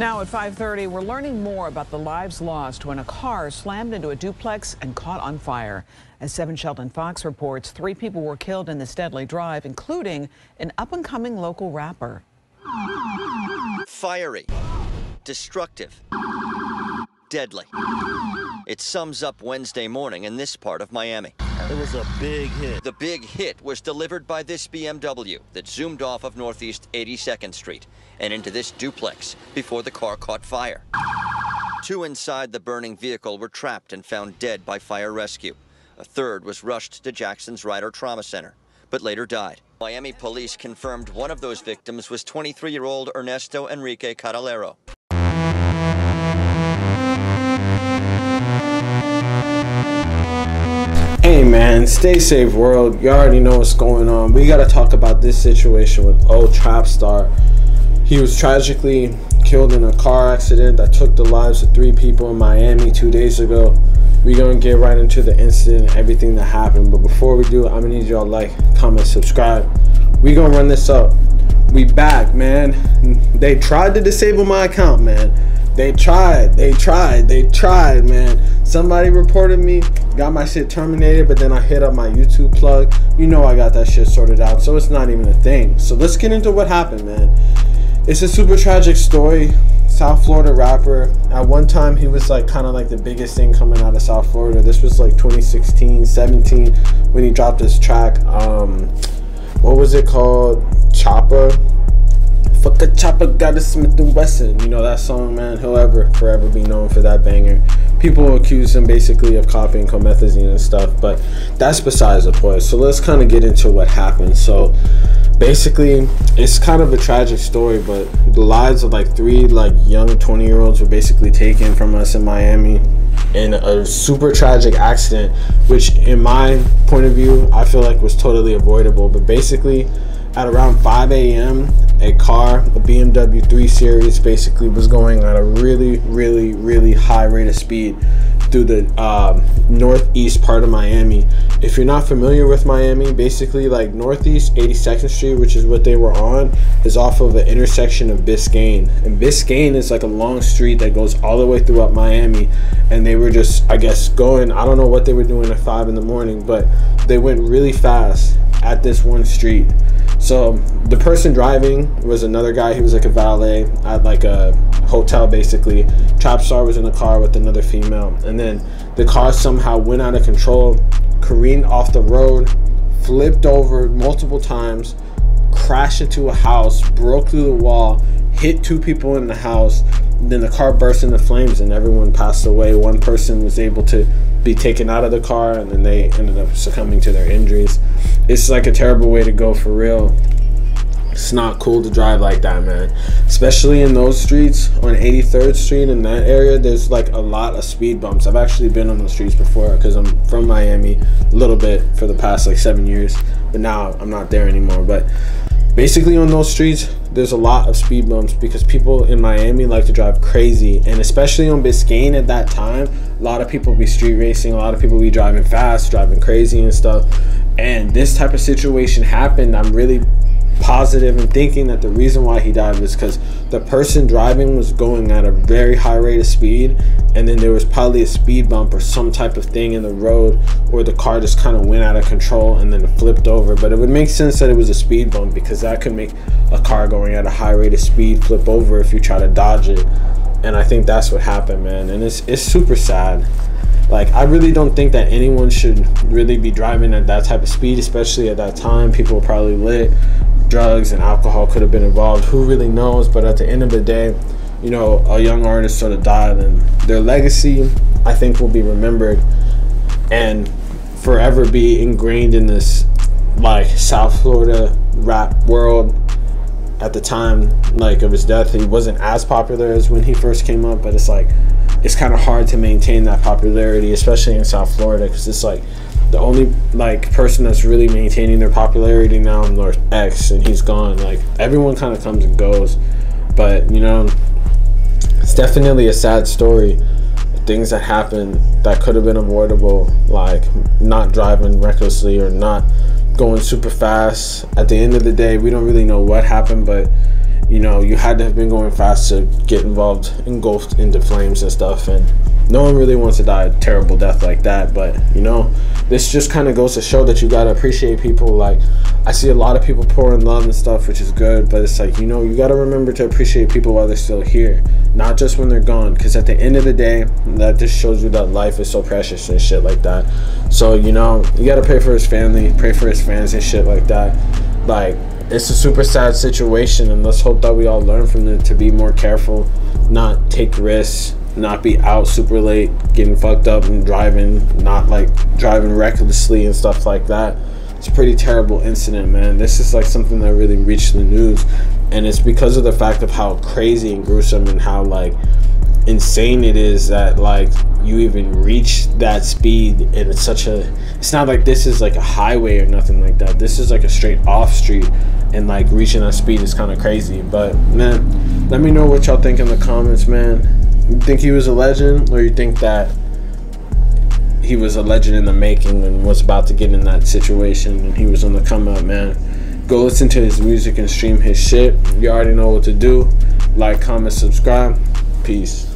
Now at 5:30, we're learning more about the lives lost when a car slammed into a duplex and caught on fire. As 7 Shelton Fox reports, three people were killed in this deadly drive, including an up-and-coming local rapper. Fiery, destructive, deadly. It sums up Wednesday morning in this part of Miami. It was a big hit. The big hit was delivered by this BMW that zoomed off of Northeast 82nd Street and into this duplex before the car caught fire. Two inside the burning vehicle were trapped and found dead by fire rescue. A third was rushed to Jackson's Ryder Trauma Center, but later died. Miami police confirmed one of those victims was 23-year-old Ernesto Enrique Caballero. Man, stay safe world. You already know what's going on. We gotta talk about this situation with Ohtrapstar. He was tragically killed in a car accident that took the lives of three people in Miami two days ago. We're gonna get right into the incident, and everything that happened. But before we do, I'm gonna need y'all like, comment, subscribe. We gonna run this up. We back, man. They tried to disable my account, man. They tried, they tried, they tried, man. Somebody reported me, got my shit terminated, but then I hit up my YouTube plug. You know I got that shit sorted out, so it's not even a thing. So let's get into what happened, man. It's a super tragic story. South Florida rapper. At one time, he was like kind of like the biggest thing coming out of South Florida. This was like 2016, 17 when he dropped his track. Um, what was it called? Choppa. Fuck a chopper, got a Smith and Wesson. You know that song, man. He'll ever, forever be known for that banger. People accuse him basically of copying comethazine and stuff, but that's besides the point. So let's kind of get into what happened. So basically, it's kind of a tragic story, but the lives of like three like young 20 year olds were basically taken from us in Miami in a super tragic accident, which in my point of view, I feel like was totally avoidable. But basically, at around 5 a.m., a car, a BMW 3 Series, basically was going at a really, really, really high rate of speed through the um, northeast part of Miami. If you're not familiar with Miami, basically like northeast 82nd Street, which is what they were on, is off of the intersection of Biscayne. And Biscayne is like a long street that goes all the way throughout Miami. And they were just, I guess, going, I don't know what they were doing at 5 in the morning, but they went really fast at this one street. So the person driving was another guy. He was like a valet at like a hotel, basically. Trapstar was in the car with another female, and then the car somehow went out of control, careened off the road, flipped over multiple times, crashed into a house, broke through the wall, hit two people in the house. Then the car burst into flames and everyone passed away. One person was able to be taken out of the car and then they ended up succumbing to their injuries. It's like a terrible way to go for real. It's not cool to drive like that, man. Especially in those streets on 83rd Street in that area, there's like a lot of speed bumps. I've actually been on those streets before because I'm from Miami a little bit for the past like seven years, but now I'm not there anymore. But basically on those streets there's a lot of speed bumps because people in miami like to drive crazy and especially on biscayne at that time a lot of people be street racing a lot of people be driving fast driving crazy and stuff. And this type of situation happened i'm really positive and thinking that the reason why he died was because the person driving was going at a very high rate of speed and then there was probably a speed bump or some type of thing in the road where the car just kind of went out of control and then it flipped over. But it would make sense that it was a speed bump because that could make a car going at a high rate of speed flip over if you try to dodge it. And i think that's what happened man. And it's it's super sad. Like I really don't think that anyone should really be driving at that type of speed, especially at that time. People were probably lit drugs and alcohol could have been involved. Who really knows? But at the end of the day, you know, a young artist sort of died, and their legacy, I think, will be remembered and forever be ingrained in this like South Florida rap world. At the time, like of his death, he wasn't as popular as when he first came up, but it's like it's kind of hard to maintain that popularity, especially in South Florida, because it's like the only like person that's really maintaining their popularity now is North X, and he's gone. Like everyone kind of comes and goes, but you know, it's definitely a sad story. Things that happened that could have been avoidable, like not driving recklessly or not going super fast. At the end of the day, we don't really know what happened, but you know, you had to have been going fast to get involved, engulfed into flames and stuff. And no one really wants to die a terrible death like that. But, you know, this just kind of goes to show that you got to appreciate people. Like, I see a lot of people pouring love and stuff, which is good. But it's like, you know, you got to remember to appreciate people while they're still here, not just when they're gone. Because at the end of the day, that just shows you that life is so precious and shit like that. So, you know, you got to pray for his family, pray for his fans and shit like that. Like, it's a super sad situation and let's hope that we all learn from it to be more careful not take risks not be out super late getting fucked up and driving not like driving recklessly and stuff like that. It's a pretty terrible incident man. This is like something that really reached the news. And it's because of the fact of how crazy and gruesome and how like insane it is that like you even reach that speed and it's such a it's not like this is like a highway or nothing like that. This is like a straight off street and like reaching that speed is kind of crazy. But man let me know what y'all think in the comments man. You think he was a legend or you think that he was a legend in the making and was about to get in that situation and he was on the come up man? Go listen to his music and stream his shit. You already know what to do. Like comment subscribe. Peace